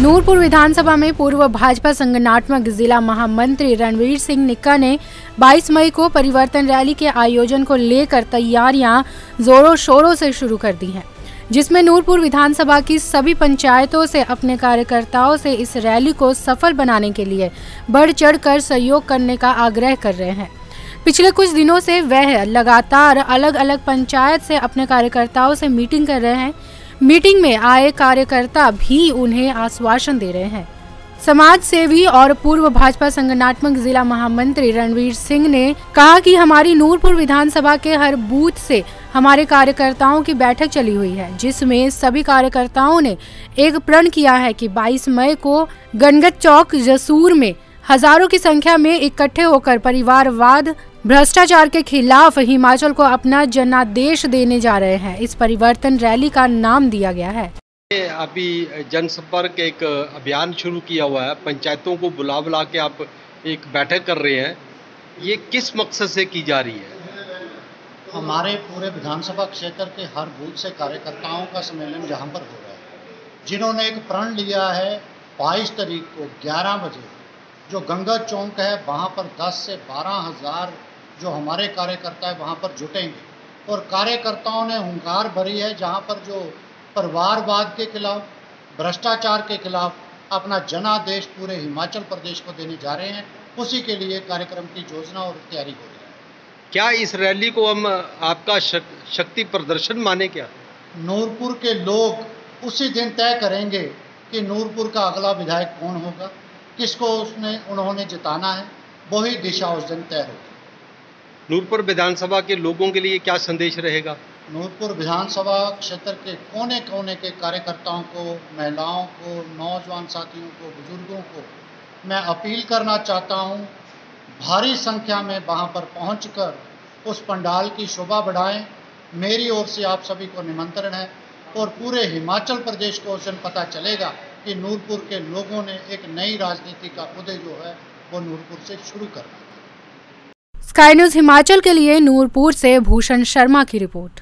नूरपुर विधानसभा में पूर्व भाजपा संगठनात्मक जिला महामंत्री रणवीर सिंह निक्का ने 22 मई को परिवर्तन रैली के आयोजन को लेकर तैयारियाँ जोरों शोरों से शुरू कर दी हैं, जिसमें नूरपुर विधानसभा की सभी पंचायतों से अपने कार्यकर्ताओं से इस रैली को सफल बनाने के लिए बढ़ चढ़ कर सहयोग करने का आग्रह कर रहे हैं। पिछले कुछ दिनों से वह लगातार अलग अलग पंचायत से अपने कार्यकर्ताओं से मीटिंग कर रहे हैं मीटिंग में आए कार्यकर्ता भी उन्हें आश्वासन दे रहे हैं। समाज सेवी और पूर्व भाजपा संगठनात्मक जिला महामंत्री रणवीर सिंह ने कहा कि हमारी नूरपुर विधानसभा के हर बूथ से हमारे कार्यकर्ताओं की बैठक चली हुई है, जिसमें सभी कार्यकर्ताओं ने एक प्रण किया है कि 22 मई को गनगत चौक जसूर में हज़ारों की संख्या में इकट्ठे होकर परिवारवाद भ्रष्टाचार के खिलाफ हिमाचल को अपना जनादेश देने जा रहे हैं। इस परिवर्तन रैली का नाम दिया गया है। अभी जनसंपर्क एक अभियान शुरू किया हुआ है। पंचायतों को बुला बुला के आप एक बैठक कर रहे हैं। ये किस मकसद से की जा रही है? हमारे पूरे विधानसभा क्षेत्र के हर बूथ से कार्यकर्ताओं का सम्मेलन जहाँ पर हो रहा है। जिन्होंने एक प्रण लिया है 22 तारीख को 11 बजे जो गंगा चौक है वहाँ पर 10 से बारह हज़ार जो हमारे कार्यकर्ता है वहाँ पर जुटेंगे। और कार्यकर्ताओं ने हंकार भरी है जहाँ पर जो परिवारवाद के खिलाफ भ्रष्टाचार के खिलाफ अपना जनादेश पूरे हिमाचल प्रदेश को देने जा रहे हैं उसी के लिए कार्यक्रम की योजना और तैयारी हो रही है। क्या इस रैली को हम आपका शक्ति प्रदर्शन माने क्या? नूरपुर के लोग उसी दिन तय करेंगे कि नूरपुर का अगला विधायक कौन होगा किसको उसने उन्होंने जिताना है वही दिशा उस दिन तय होगी। नूरपुर विधानसभा के लोगों के लिए क्या संदेश रहेगा? नूरपुर विधानसभा क्षेत्र के कोने कोने के कार्यकर्ताओं को, महिलाओं को, नौजवान साथियों को, बुज़ुर्गों को मैं अपील करना चाहता हूँ, भारी संख्या में वहाँ पर पहुंचकर उस पंडाल की शोभा बढ़ाएँ। मेरी ओर से आप सभी को निमंत्रण है और पूरे हिमाचल प्रदेश को उस पता चलेगा कि नूरपुर के लोगों ने एक नई राजनीति का उदय जो है, वो नूरपुर से शुरू करना स्काई न्यूज़ हिमाचल के लिए नूरपुर से भूषण शर्मा की रिपोर्ट।